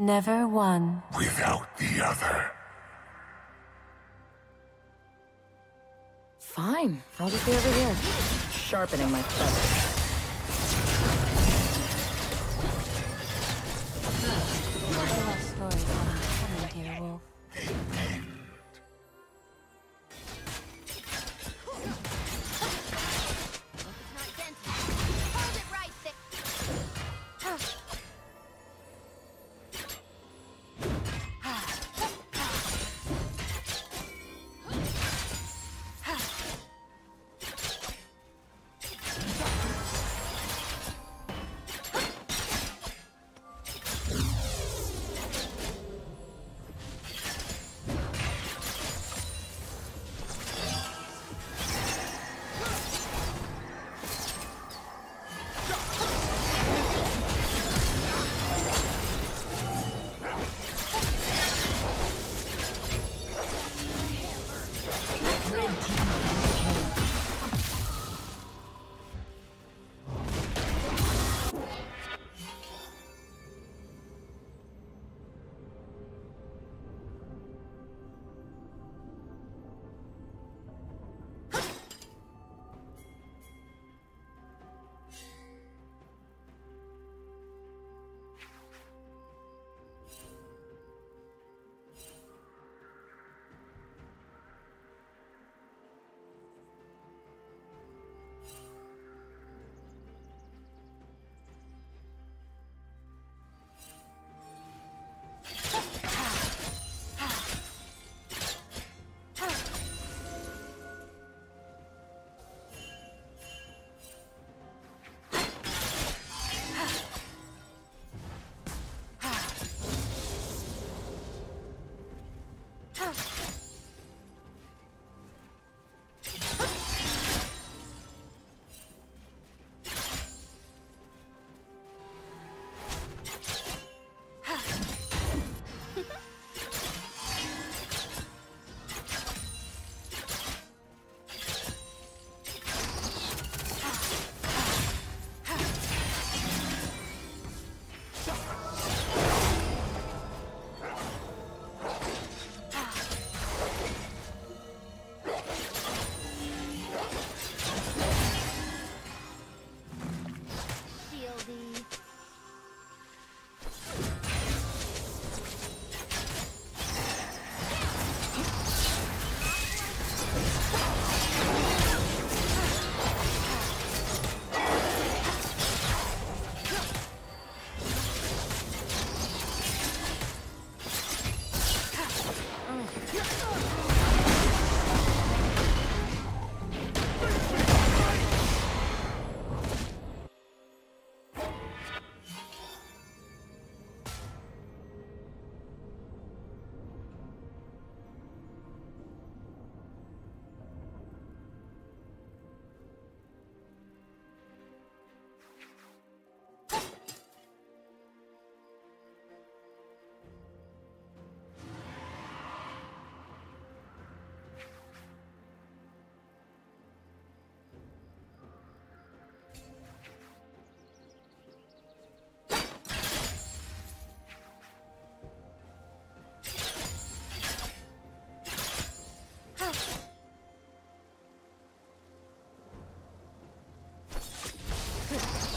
Never one. without the other. Fine. I'll just be over here, sharpening my feathers. Love stories dear wolf.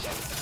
Shit!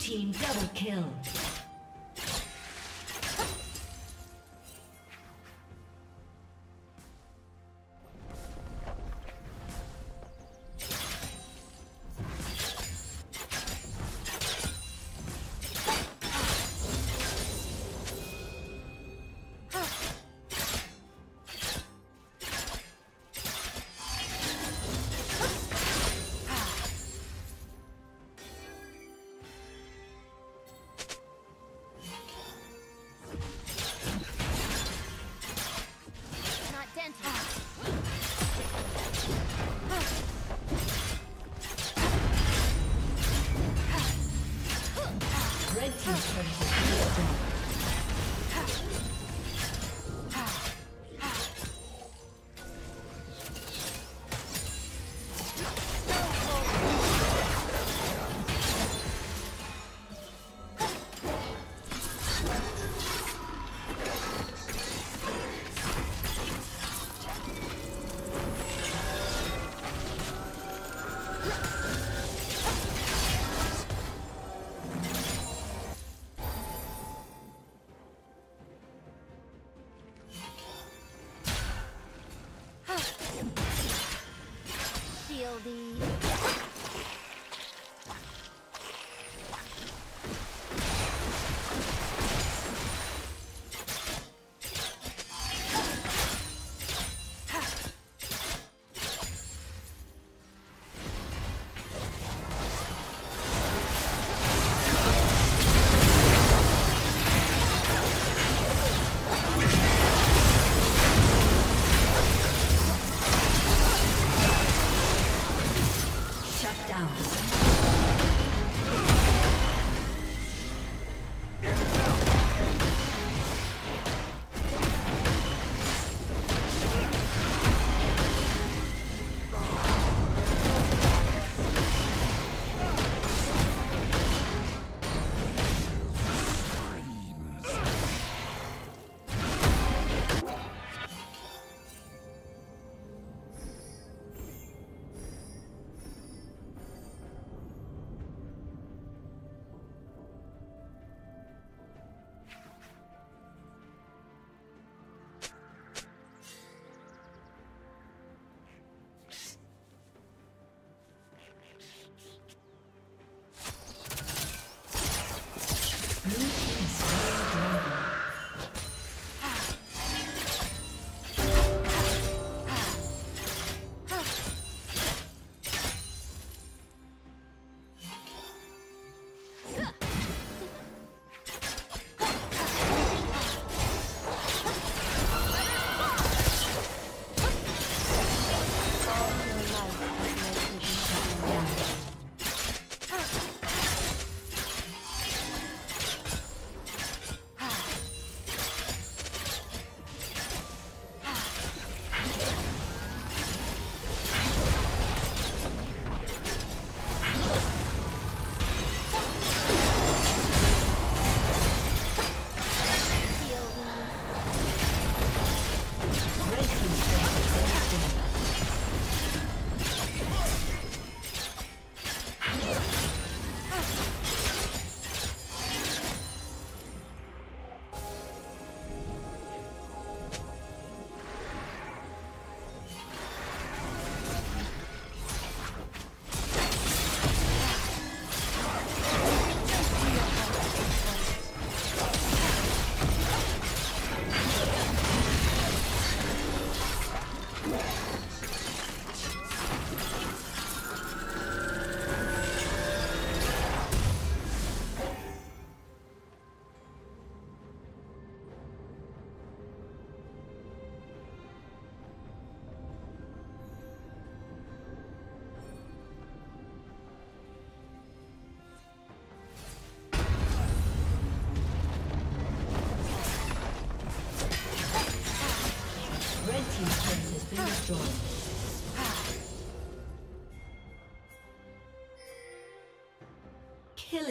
Team double kill. Team's turret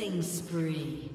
Killing spree.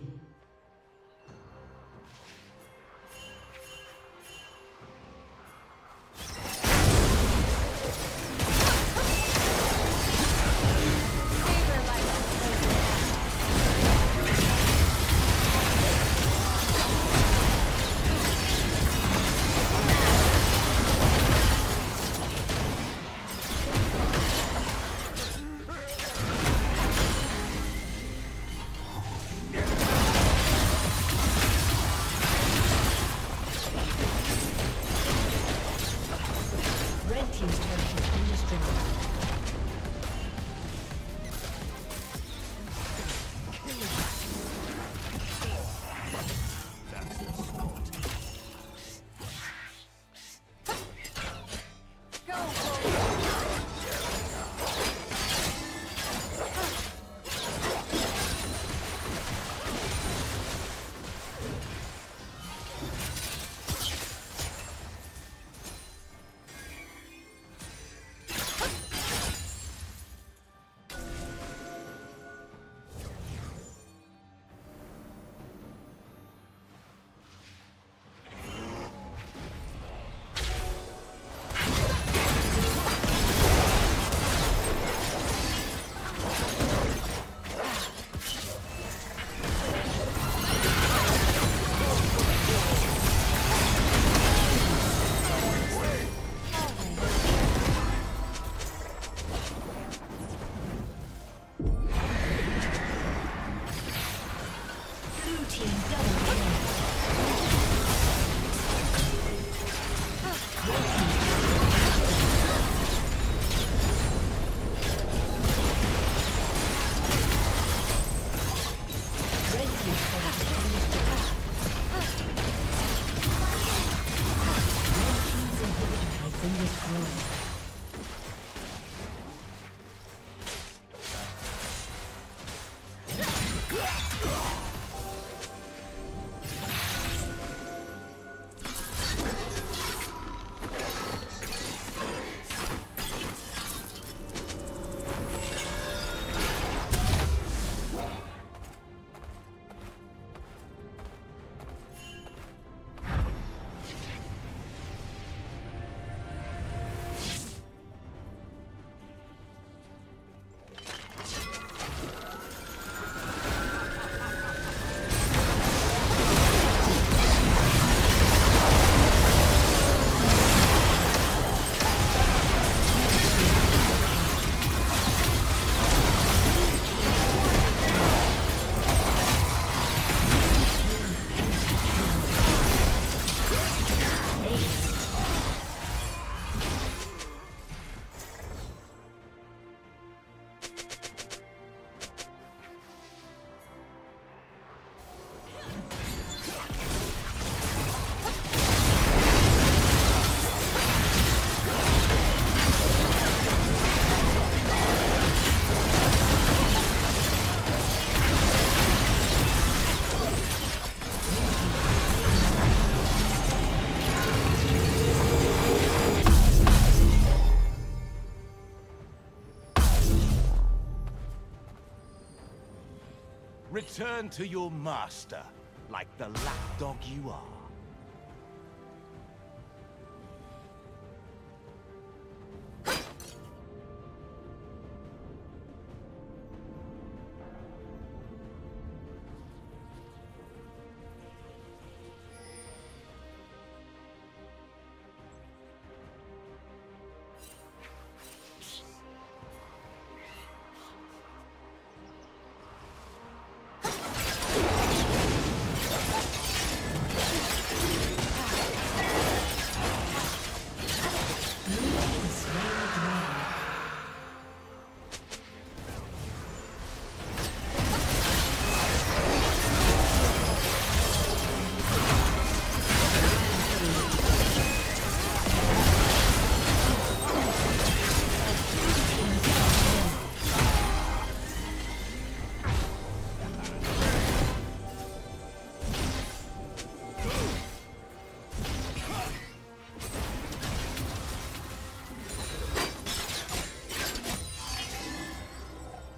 Return to your master, like the lapdog you are.